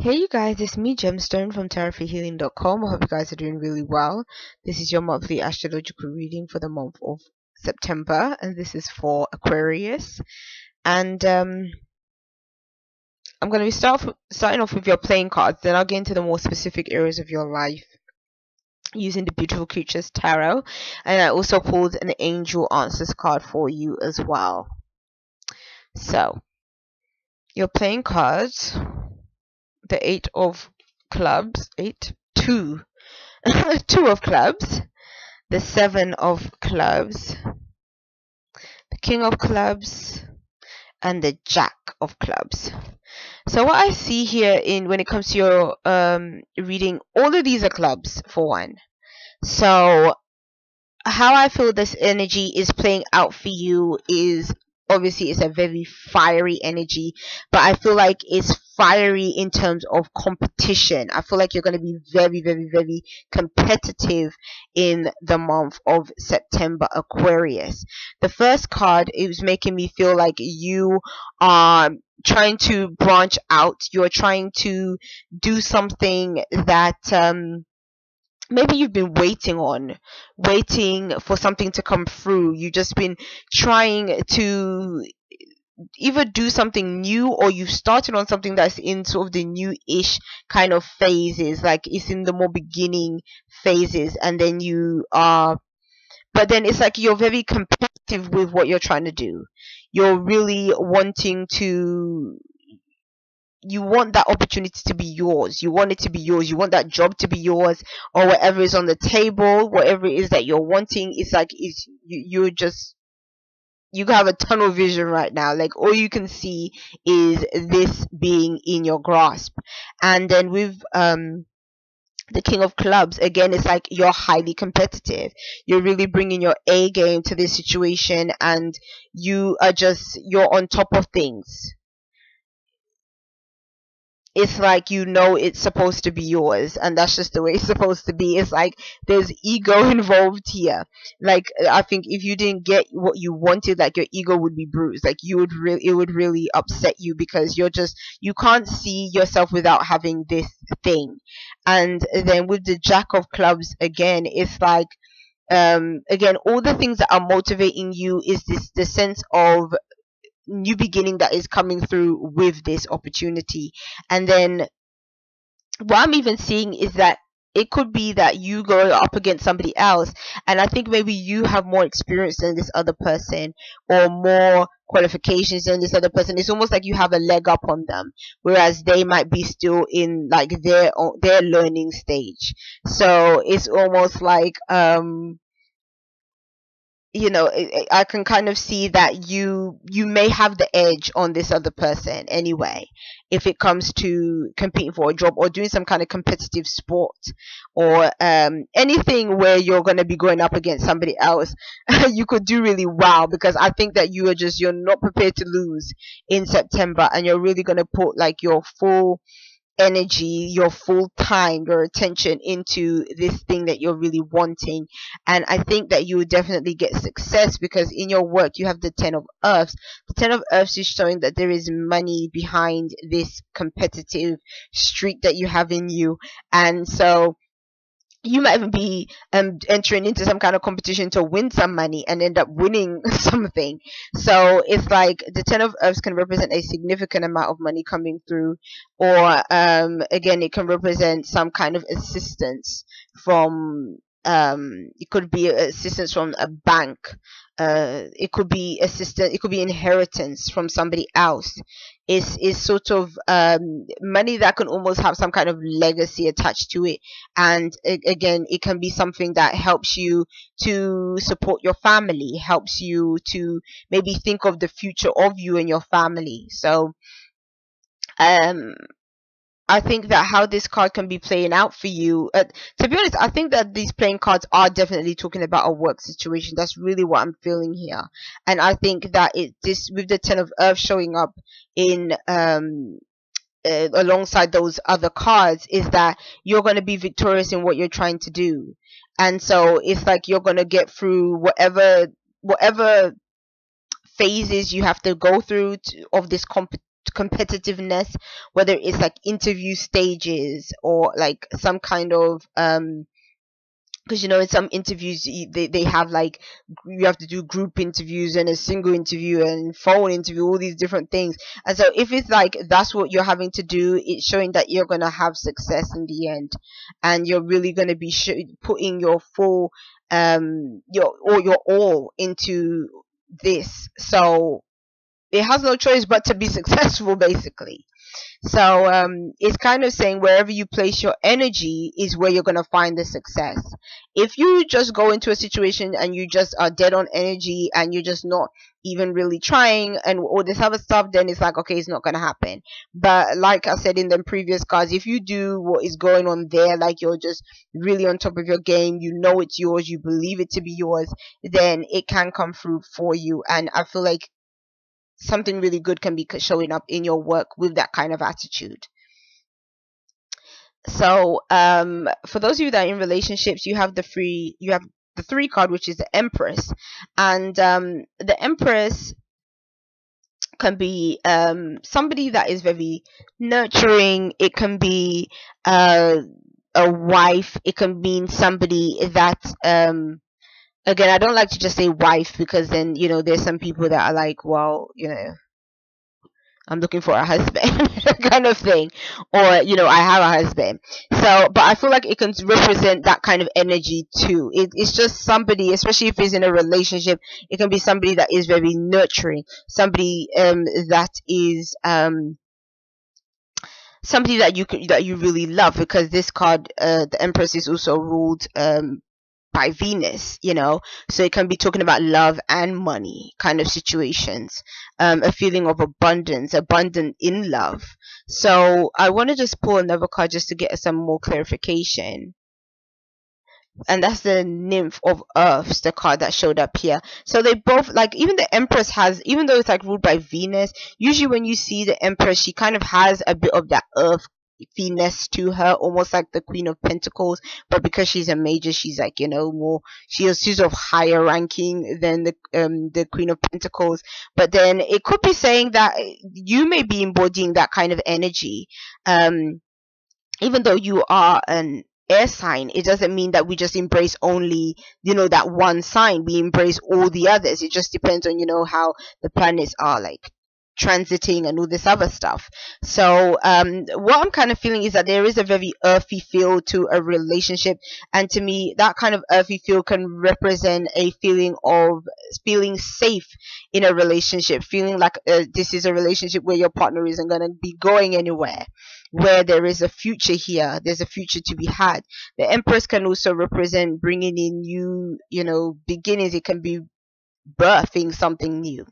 Hey you guys, it's me Jemstone from TarotForHealing.com. I hope you guys are doing really well. This is your monthly astrological reading for the month of September, and this is for Aquarius. And um, I'm going to be start starting off with your playing cards, then I'll get into the more specific areas of your life using the Beautiful Creatures Tarot. And I also pulled an Angel Answers card for you as well. So, your playing cards the eight of clubs, eight, two, two of clubs, the seven of clubs, the king of clubs, and the jack of clubs. So what I see here in when it comes to your um, reading, all of these are clubs for one. So how I feel this energy is playing out for you is obviously it's a very fiery energy, but I feel like it's fiery in terms of competition. I feel like you're going to be very, very, very competitive in the month of September Aquarius. The first card is making me feel like you are trying to branch out. You're trying to do something that um maybe you've been waiting on waiting for something to come through you've just been trying to either do something new or you've started on something that's in sort of the new-ish kind of phases like it's in the more beginning phases and then you are but then it's like you're very competitive with what you're trying to do. You're really wanting to you want that opportunity to be yours. You want it to be yours. You want that job to be yours or whatever is on the table whatever it is that you're wanting. It's like it's you, you're just you have a tunnel vision right now. Like all you can see is this being in your grasp. And then with um the king of clubs again it's like you're highly competitive. You're really bringing your a game to this situation and you are just you're on top of things it's like you know it's supposed to be yours and that's just the way it's supposed to be. It's like there's ego involved here. Like i think if you didn't get what you wanted like your ego would be bruised. Like you would really it would really upset you because you're just you can't see yourself without having this thing. And then with the jack of clubs again it's like um again all the things that are motivating you is this the sense of new beginning that is coming through with this opportunity. And then what I'm even seeing is that it could be that you go up against somebody else and i think maybe you have more experience than this other person or more qualifications than this other person it's almost like you have a leg up on them whereas they might be still in like their their learning stage so it's almost like um you know i can kind of see that you you may have the edge on this other person anyway if it comes to competing for a job or doing some kind of competitive sport or um, anything where you're going to be going up against somebody else. You could do really well because i think that you are just you're not prepared to lose in september and you're really going to put like your full energy, your full time, your attention into this thing that you're really wanting. And I think that you will definitely get success because in your work you have the 10 of earths. The 10 of earths is showing that there is money behind this competitive streak that you have in you. And so you might even be um, entering into some kind of competition to win some money and end up winning something. So it's like the Ten of Earths can represent a significant amount of money coming through, or um, again, it can represent some kind of assistance from um, it could be assistance from a bank uh, it could be assistance it could be inheritance from somebody else. Is is sort of um, money that can almost have some kind of legacy attached to it. And again it can be something that helps you to support your family helps you to maybe think of the future of you and your family. So um I think that how this card can be playing out for you. Uh, to be honest, I think that these playing cards are definitely talking about a work situation. That's really what I'm feeling here, and I think that it this with the Ten of Earth showing up in um uh, alongside those other cards is that you're going to be victorious in what you're trying to do, and so it's like you're going to get through whatever whatever phases you have to go through to, of this comp competitiveness whether it's like interview stages or like some kind of um because you know in some interviews they, they have like you have to do group interviews and a single interview and phone interview all these different things. And so if it's like that's what you're having to do it's showing that you're going to have success in the end. And you're really going to be sh- putting your full um your or your all into this. So it has no choice but to be successful basically so um, it's kind of saying wherever you place your energy is where you're going to find the success. If you just go into a situation and you just are dead on energy and you're just not even really trying and all this other stuff, then it's like, okay, it's not going to happen. But like I said in the previous cards, if you do what is going on there, like you're just really on top of your game, you know it's yours, you believe it to be yours, then it can come through for you. And I feel like something really good can be showing up in your work with that kind of attitude. So, um, for those of you that are in relationships, you have the free, you have the three card, which is the Empress, and um, the Empress can be um, somebody that is very nurturing. It can be uh, a wife. It can mean somebody that um, again, I don't like to just say wife because then, you know, there's some people that are like, well, you know, I'm looking for a husband kind of thing. Or, you know, I have a husband. So, but I feel like it can represent that kind of energy too. It, it's just somebody, especially if it's in a relationship, it can be somebody that is very nurturing. Somebody, um, that is, um, somebody that you that you really love because this card uh, the empress is also ruled um by Venus, you know. So it can be talking about love and money kind of situations. Um, a feeling of abundance, abundant in love. So I want to just pull another card just to get some more clarification. And that's the nymph of earths, the card that showed up here. So they both, like, even the empress has, even though it's like ruled by Venus, usually when you see the empress, she kind of has a bit of that earth finesse to her, almost like the Queen of Pentacles. But because she's a major, she's like you know more she is she's of higher ranking than the um the Queen of Pentacles. But then it could be saying that you may be embodying that kind of energy, um, even though you are an air sign it doesn't mean that we just embrace only you know that one sign we embrace all the others it just depends on you know how the planets are like transiting and all this other stuff. So um, what I'm kind of feeling is that there is a very earthy feel to a relationship, and to me, that kind of earthy feel can represent a feeling of feeling safe in a relationship, feeling like uh, this is a relationship where your partner isn't going to be going anywhere. Where there is a future here, there's a future to be had. The Empress can also represent bringing in new, you know, beginnings. It can be birthing something new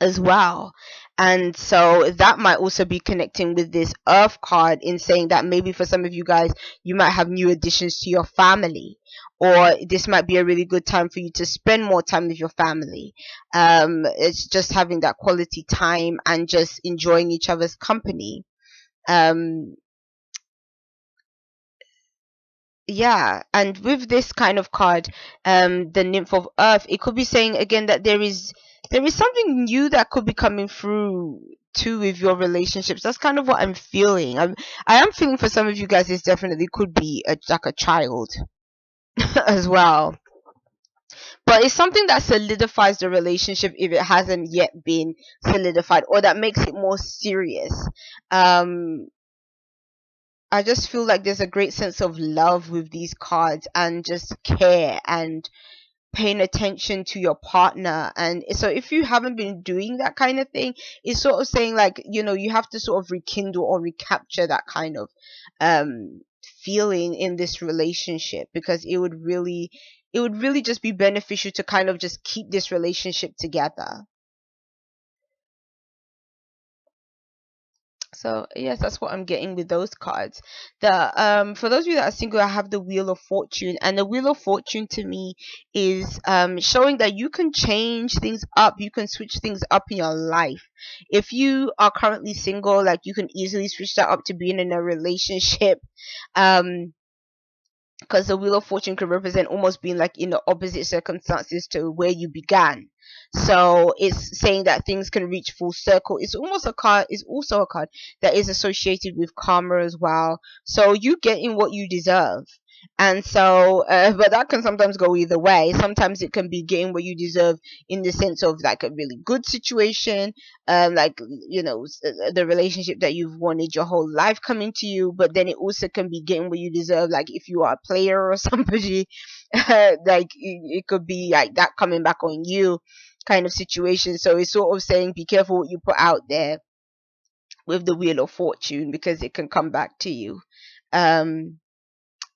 as well. And so that might also be connecting with this earth card in saying that maybe for some of you guys, you might have new additions to your family. Or this might be a really good time for you to spend more time with your family. Um, it's just having that quality time and just enjoying each other's company. Um, yeah and with this kind of card um the nymph of earth it could be saying again that there is there is something new that could be coming through too with your relationships. That's kind of what I'm feeling. I'm I am feeling for some of you guys this definitely could be a, like a child as well. But it's something that solidifies the relationship if it hasn't yet been solidified or that makes it more serious. Um I just feel like there's a great sense of love with these cards and just care and paying attention to your partner. And so if you haven't been doing that kind of thing it's sort of saying like you know you have to sort of rekindle or recapture that kind of um feeling in this relationship because it would really it would really just be beneficial to kind of just keep this relationship together So yes, that's what I'm getting with those cards. The um for those of you that are single, I have the Wheel of Fortune, and the Wheel of Fortune to me is um showing that you can change things up, you can switch things up in your life. If you are currently single, like you can easily switch that up to being in a relationship. Um because the wheel of fortune could represent almost being like in the opposite circumstances to where you began So it's saying that things can reach full circle. It's almost a card. It's also a card that is associated with karma as well. So you getting what you deserve and so uh, but that can sometimes go either way sometimes it can be getting what you deserve in the sense of like a really good situation um like you know uh, the relationship that you've wanted your whole life coming to you but then it also can be getting what you deserve like if you are a player or somebody like it, it could be like that coming back on you kind of situation so it's sort of saying be careful what you put out there with the wheel of fortune because it can come back to you um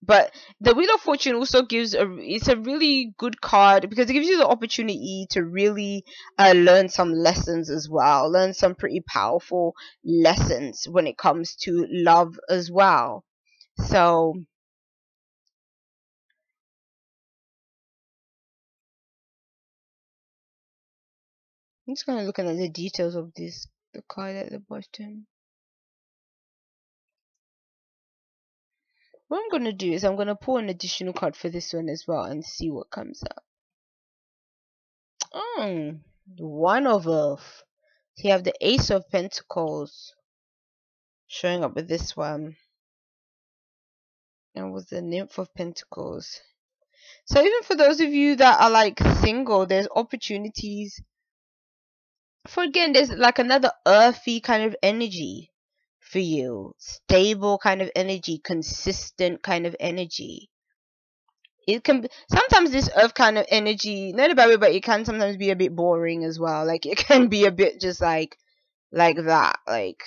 but the Wheel of Fortune also gives a it's a really good card because it gives you the opportunity to really uh, learn some lessons as well, learn some pretty powerful lessons when it comes to love as well. So I'm just kind of looking at the details of this the card at the bottom. What I'm going to do is I'm going to pull an additional card for this one as well and see what comes up. Oh, one of Earth. So you have the Ace of Pentacles showing up with this one. And with the Nymph of Pentacles. So even for those of you that are like single, there's opportunities. For again, there's like another earthy kind of energy for you. Stable kind of energy, consistent kind of energy. It can sometimes this earth kind of energy, not about it, but it can sometimes be a bit boring as well. Like it can be a bit just like like that. Like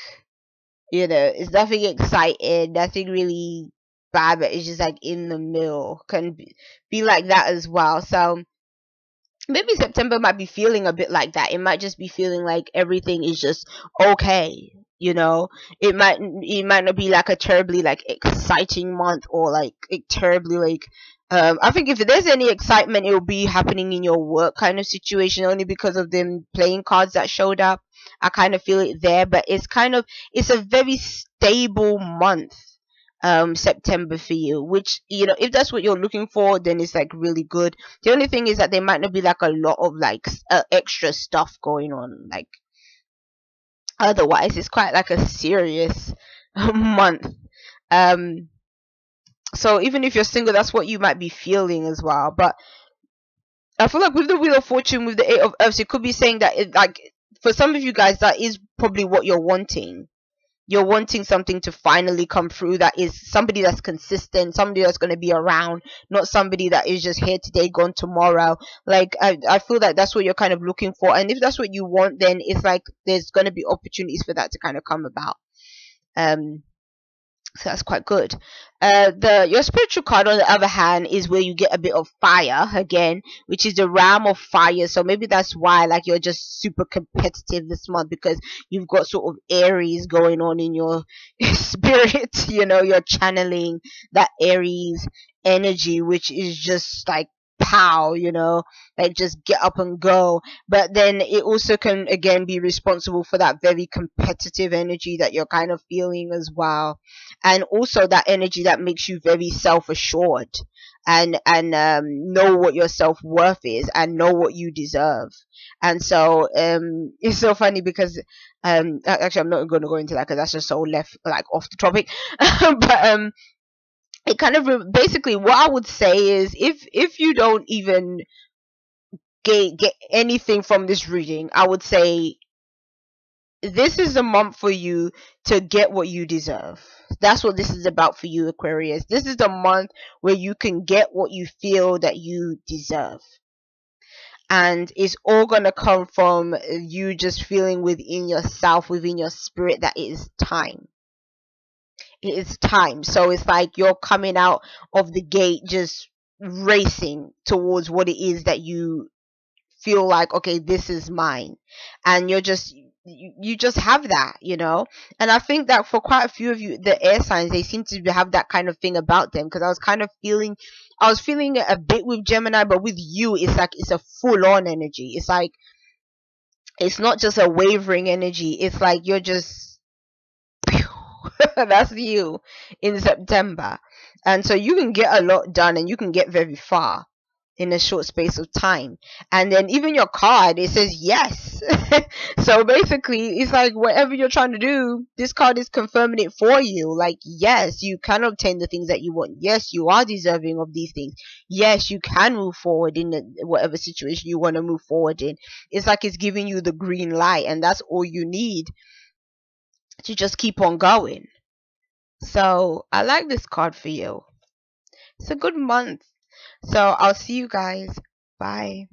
you know, it's nothing exciting, nothing really bad, but it's just like in the middle. Can be, be like that as well. So maybe September might be feeling a bit like that. It might just be feeling like everything is just okay you know? It might it might not be like a terribly like exciting month or like terribly like um i think if there's any excitement it will be happening in your work kind of situation only because of them playing cards that showed up. I kind of feel it there but it's kind of it's a very stable month um september for you which you know if that's what you're looking for then it's like really good. The only thing is that there might not be like a lot of like uh, extra stuff going on like otherwise it's quite like a serious month. Um so even if you're single that's what you might be feeling as well but i feel like with the wheel of fortune with the eight of earths it could be saying that it like for some of you guys that is probably what you're wanting you're wanting something to finally come through that is somebody that's consistent, somebody that's going to be around, not somebody that is just here today, gone tomorrow. Like, I, I feel that that's what you're kind of looking for. And if that's what you want, then it's like there's going to be opportunities for that to kind of come about. Um, so that's quite good. Uh, the your spiritual card, on the other hand, is where you get a bit of fire again, which is the realm of fire. So maybe that's why, like, you're just super competitive this month because you've got sort of Aries going on in your spirit. You know, you're channeling that Aries energy, which is just like pow, you know, like just get up and go. But then it also can again be responsible for that very competitive energy that you're kind of feeling as well. And also that energy that makes you very self assured and and um, know what your self worth is and know what you deserve. And so um, it's so funny because um, actually I'm not going to go into that because that's just so left like off the topic. but um, it kind of basically what I would say is if if you don't even get get anything from this reading, I would say this is a month for you to get what you deserve. That's what this is about for you, Aquarius. This is the month where you can get what you feel that you deserve. And it's all gonna come from you just feeling within yourself, within your spirit that it is time it's time. So it's like you're coming out of the gate just racing towards what it is that you feel like, okay, this is mine. And you're just, you, you just have that, you know? And I think that for quite a few of you, the air signs, they seem to have that kind of thing about them because I was kind of feeling, I was feeling a bit with Gemini, but with you, it's like, it's a full on energy. It's like, it's not just a wavering energy. It's like you're just that's you in September. And so you can get a lot done and you can get very far. in a short space of time. And then even your card, it says yes. so basically, it's like whatever you're trying to do, this card is confirming it for you. Like, yes, you can obtain the things that you want. Yes, you are deserving of these things. Yes, you can move forward in whatever situation you want to move forward in. It's like it's giving you the green light, and that's all you need to just keep on going. So I like this card for you. It's a good month. So I'll see you guys. Bye.